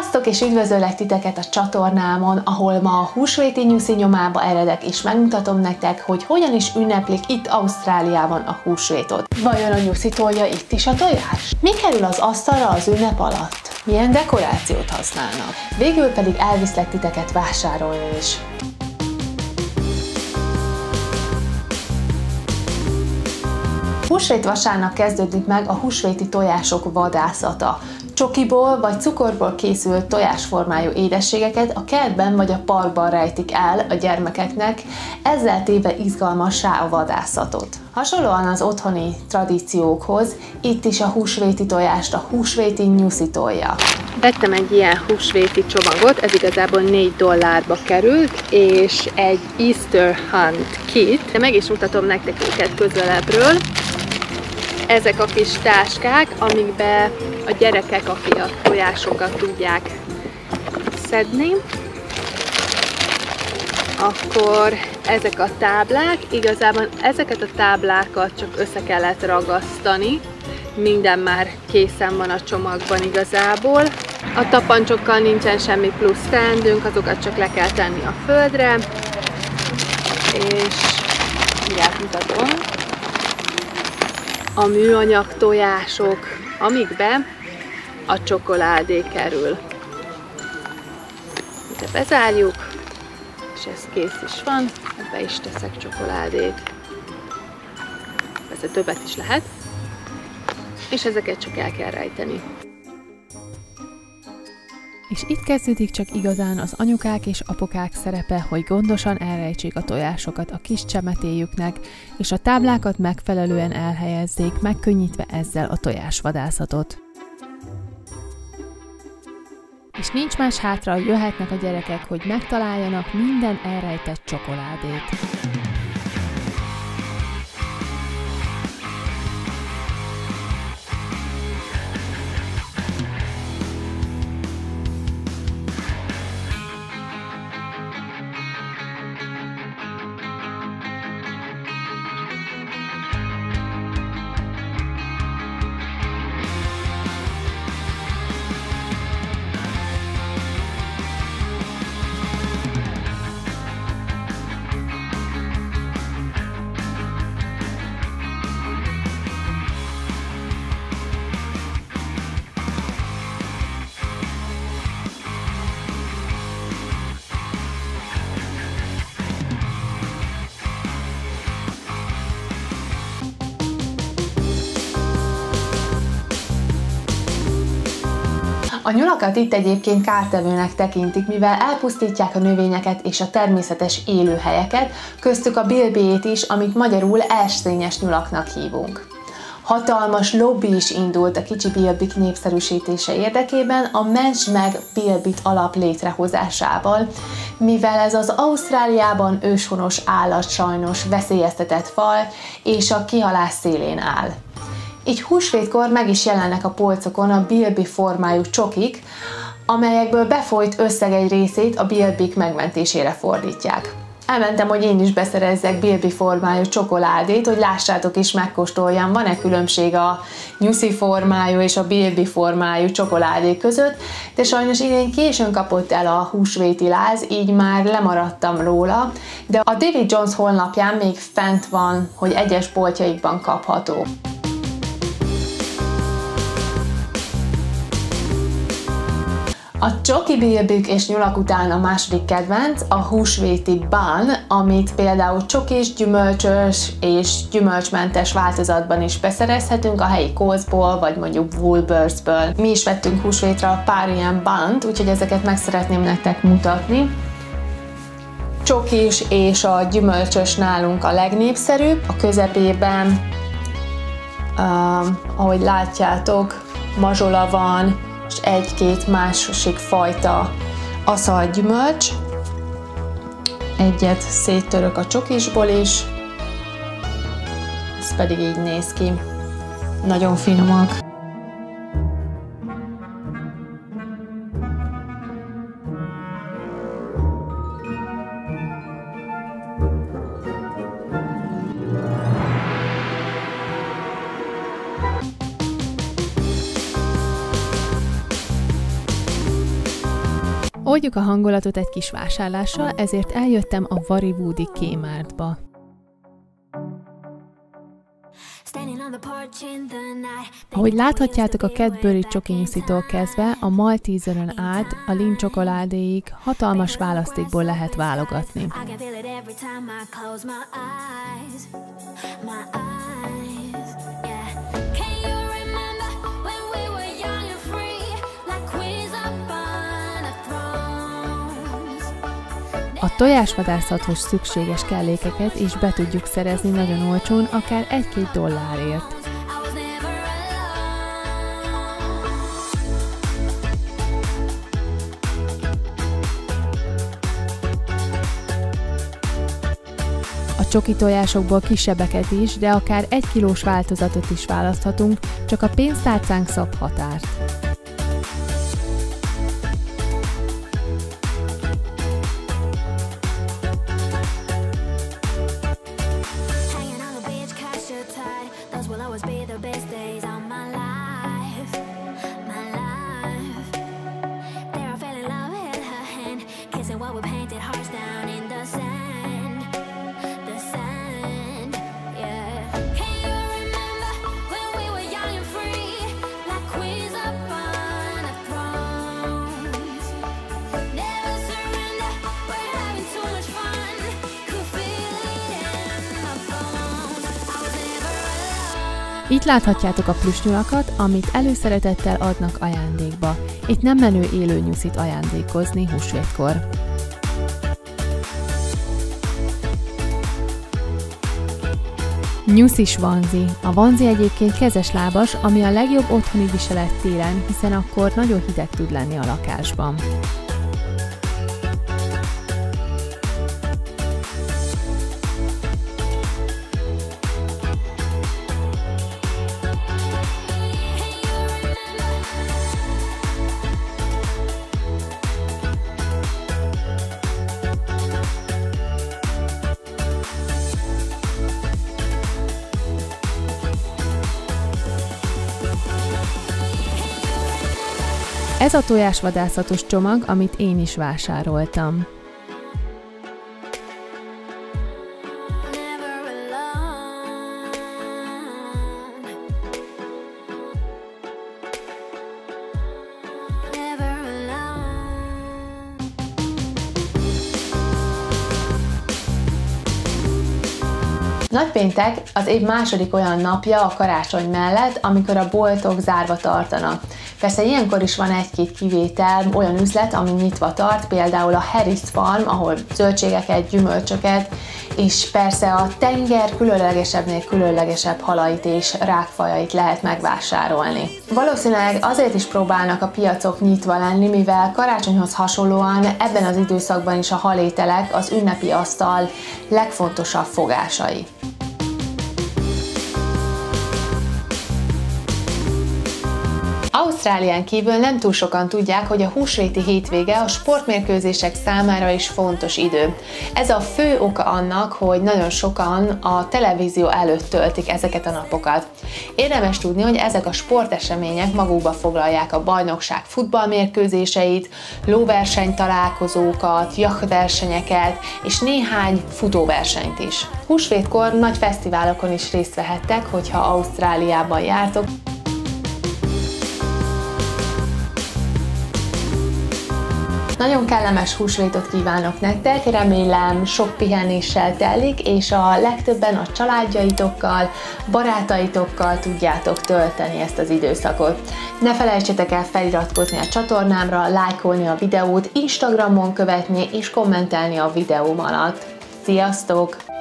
Sziasztok, és üdvözöllek titeket a csatornámon, ahol ma a húsvéti nyuszi nyomába eredek, és megmutatom nektek, hogy hogyan is ünneplik itt Ausztráliában a húsvétot. Vajon a nyuszi tolja itt is a tojás? Mi kerül az asztalra az ünnep alatt? Milyen dekorációt használnak? Végül pedig elviszlek titeket vásárolni is. Húsvét vasárnap kezdődik meg a húsvéti tojások vadászata. Csokiból vagy cukorból készült tojásformájú édességeket a kertben vagy a parkban rejtik el a gyermekeknek, ezzel téve izgalmassá a vadászatot. Hasonlóan az otthoni tradíciókhoz, itt is a húsvéti tojást a húsvéti nyuszi tolja. Vettem egy ilyen húsvéti csomagot, ez igazából 4 dollárba került, és egy Easter Hunt kit. De meg is mutatom nektek őket közelebbről ezek a kis táskák, amikbe a gyerekek a fiat tojásokat tudják szedni. Akkor ezek a táblák, igazából ezeket a táblákat csak össze kellett ragasztani, minden már készen van a csomagban igazából. A tapancsokkal nincsen semmi plusz teendünk, azokat csak le kell tenni a földre, és mindjárt mutatom a műanyag tojások, amikbe a csokoládé kerül. Ide bezárjuk, és ez kész is van, ebbe is teszek csokoládét. Persze többet is lehet, és ezeket csak el kell rejteni. És itt kezdődik csak igazán az anyukák és apukák szerepe, hogy gondosan elrejtsék a tojásokat a kis csemetéjüknek, és a táblákat megfelelően elhelyezzék, megkönnyítve ezzel a tojásvadászatot. És nincs más hátra, jöhetnek a gyerekek, hogy megtaláljanak minden elrejtett csokoládét. A nyulakat itt egyébként kártevőnek tekintik, mivel elpusztítják a növényeket és a természetes élőhelyeket, köztük a bilbét is, amit magyarul elszényes nyulaknak hívunk. Hatalmas lobby is indult a kicsi bilbik népszerűsítése érdekében a Ments meg bilbit alap létrehozásával, mivel ez az Ausztráliában őshonos állat sajnos veszélyeztetett fal és a kihalás szélén áll. Így húsvétkor meg is jelennek a polcokon a bilbi formájú csokik, amelyekből befolyt összeg egy részét a bilbik megmentésére fordítják. Elmentem, hogy én is beszerezzek bilbi formájú csokoládét, hogy lássátok is, megkóstoljam, van-e különbség a nyuszi formájú és a bilbi formájú csokoládé között, de sajnos idén későn kapott el a húsvéti láz, így már lemaradtam róla, de a David Jones honlapján még fent van, hogy egyes boltjaikban kapható. A csoki bilbük és nyulak után a második kedvenc a húsvéti bun, amit például csokis, gyümölcsös és gyümölcsmentes változatban is beszerezhetünk a helyi Coles-ból, vagy mondjuk Woolworthsből. Mi is vettünk húsvétra pár ilyen bunt, úgyhogy ezeket meg szeretném nektek mutatni csokis és a gyümölcsös nálunk a legnépszerűbb. A közepében, uh, ahogy látjátok, mazsola van, és egy-két másik fajta aszalt gyümölcs. Egyet széttörök a csokisból is, ez pedig így néz ki. Nagyon finomak. Oldjuk a hangulatot egy kis vásárlással, ezért eljöttem a Varivúdi Kémártba. Ahogy láthatjátok a Cadbury csokinyuszitól kezdve a Malteserön át a Lin csokoládéig hatalmas választékból lehet válogatni. Tojásvadászathoz szükséges kellékeket is be tudjuk szerezni nagyon olcsón, akár 1-2 dollárért. A csoki tojásokból kisebbeket is, de akár egy kilós változatot is választhatunk, csak a pénztárcánk szab határt. Itt láthatjátok a plüsnyulakat, amit előszeretettel adnak ajándékba. Itt nem menő élő nyuszit ajándékozni húsvétkor. Nyuszis vanzi. A vanzi egyébként kezes lábas, ami a legjobb otthoni viselet télen, hiszen akkor nagyon hideg tud lenni a lakásban. Ez a tojásvadászatos csomag, amit én is vásároltam. Nagypéntek az év második olyan napja a karácsony mellett, amikor a boltok zárva tartanak. Persze ilyenkor is van egy-két kivétel, olyan üzlet, ami nyitva tart, például a Harris Farm, ahol zöldségeket, gyümölcsöket, és persze a tenger különlegesebbnél különlegesebb halait és rákfajait lehet megvásárolni. Valószínűleg azért is próbálnak a piacok nyitva lenni, mivel karácsonyhoz hasonlóan ebben az időszakban is a halételek az ünnepi asztal legfontosabb fogásai. Ausztrálián kívül nem túl sokan tudják, hogy a húsvéti hétvége a sportmérkőzések számára is fontos idő. Ez a fő oka annak, hogy nagyon sokan a televízió előtt töltik ezeket a napokat. Érdemes tudni, hogy ezek a sportesemények magukba foglalják a bajnokság futballmérkőzéseit, lóverseny találkozókat, jachtversenyeket és néhány futóversenyt is. Húsvétkor nagy fesztiválokon is részt vehettek, hogyha Ausztráliában jártok, Nagyon kellemes húsvétot kívánok nektek, remélem sok pihenéssel telik, és a legtöbben a családjaitokkal, barátaitokkal tudjátok tölteni ezt az időszakot. Ne felejtsetek el feliratkozni a csatornámra, lájkolni a videót, Instagramon követni és kommentelni a videóm alatt. Sziasztok!